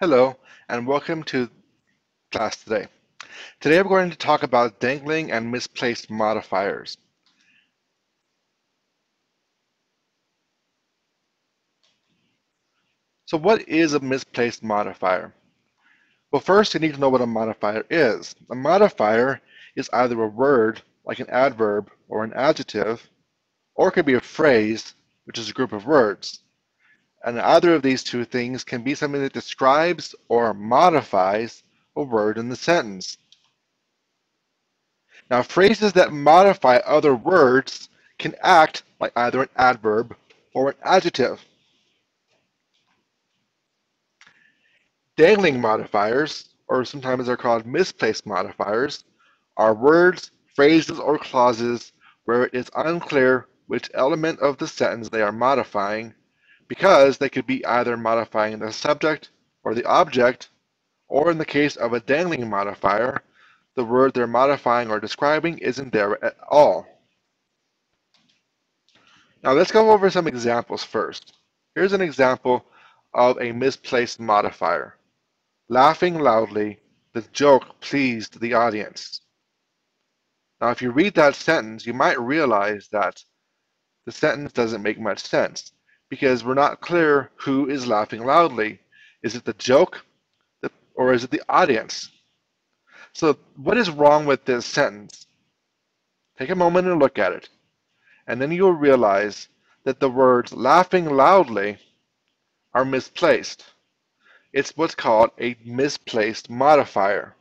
Hello, and welcome to class today. Today we're going to talk about dangling and misplaced modifiers. So what is a misplaced modifier? Well, first you need to know what a modifier is. A modifier is either a word, like an adverb or an adjective, or it could be a phrase, which is a group of words. And either of these two things can be something that describes or modifies a word in the sentence. Now, phrases that modify other words can act like either an adverb or an adjective. Dangling modifiers, or sometimes they're called misplaced modifiers, are words, phrases, or clauses where it is unclear which element of the sentence they are modifying because they could be either modifying the subject or the object, or in the case of a dangling modifier, the word they're modifying or describing isn't there at all. Now let's go over some examples first. Here's an example of a misplaced modifier. Laughing loudly, the joke pleased the audience. Now if you read that sentence, you might realize that the sentence doesn't make much sense because we're not clear who is laughing loudly. Is it the joke or is it the audience? So what is wrong with this sentence? Take a moment and look at it. And then you'll realize that the words laughing loudly are misplaced. It's what's called a misplaced modifier.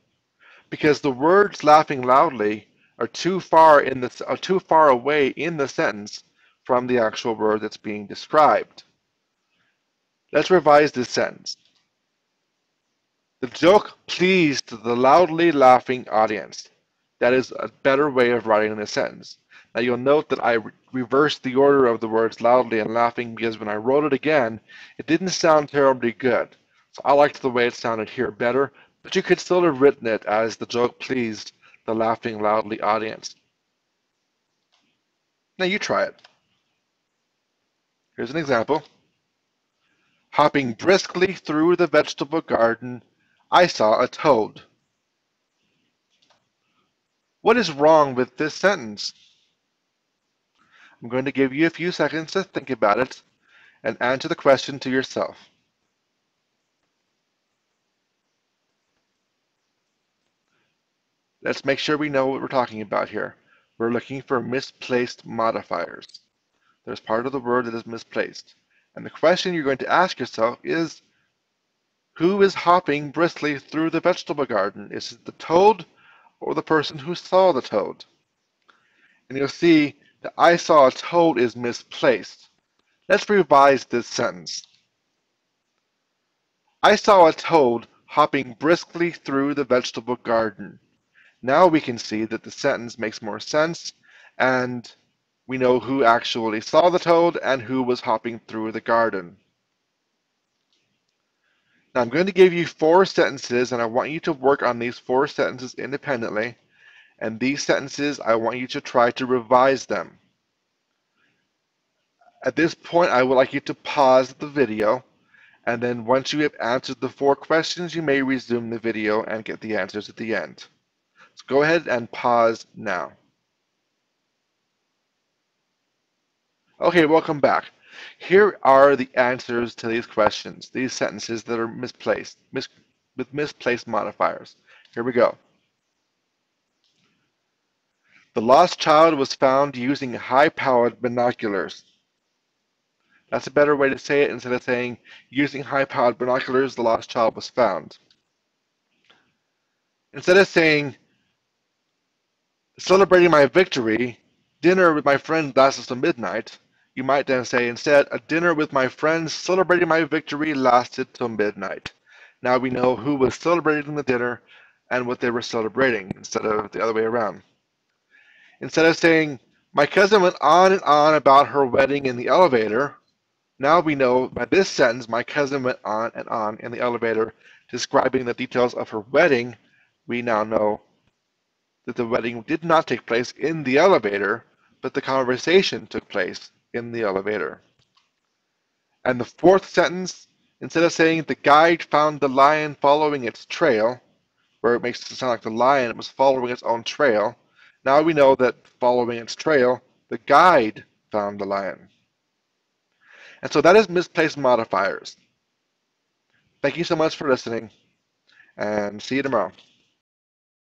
Because the words laughing loudly are too far in the too far away in the sentence from the actual word that's being described. Let's revise this sentence. The joke pleased the loudly laughing audience. That is a better way of writing the sentence. Now you'll note that I re reversed the order of the words loudly and laughing because when I wrote it again, it didn't sound terribly good. So I liked the way it sounded here better, but you could still have written it as the joke pleased the laughing loudly audience. Now you try it. Here's an example. Hopping briskly through the vegetable garden, I saw a toad. What is wrong with this sentence? I'm going to give you a few seconds to think about it and answer the question to yourself. Let's make sure we know what we're talking about here. We're looking for misplaced modifiers. There's part of the word that is misplaced. And the question you're going to ask yourself is, who is hopping briskly through the vegetable garden? Is it the toad or the person who saw the toad? And you'll see that I saw a toad is misplaced. Let's revise this sentence. I saw a toad hopping briskly through the vegetable garden. Now we can see that the sentence makes more sense and we know who actually saw the toad and who was hopping through the garden. Now I'm going to give you four sentences and I want you to work on these four sentences independently. And these sentences, I want you to try to revise them. At this point, I would like you to pause the video. And then once you have answered the four questions, you may resume the video and get the answers at the end. So go ahead and pause now. Okay, welcome back. Here are the answers to these questions, these sentences that are misplaced, mis with misplaced modifiers. Here we go. The lost child was found using high-powered binoculars. That's a better way to say it instead of saying using high-powered binoculars, the lost child was found. Instead of saying celebrating my victory, dinner with my friends lasted till midnight, you might then say instead, a dinner with my friends celebrating my victory lasted till midnight. Now we know who was celebrating the dinner and what they were celebrating instead of the other way around. Instead of saying, my cousin went on and on about her wedding in the elevator, now we know by this sentence, my cousin went on and on in the elevator describing the details of her wedding. We now know that the wedding did not take place in the elevator, but the conversation took place in the elevator. And the fourth sentence, Instead of saying the guide found the lion following its trail, where it makes it sound like the lion was following its own trail, now we know that following its trail, the guide found the lion. And so that is misplaced modifiers. Thank you so much for listening, and see you tomorrow.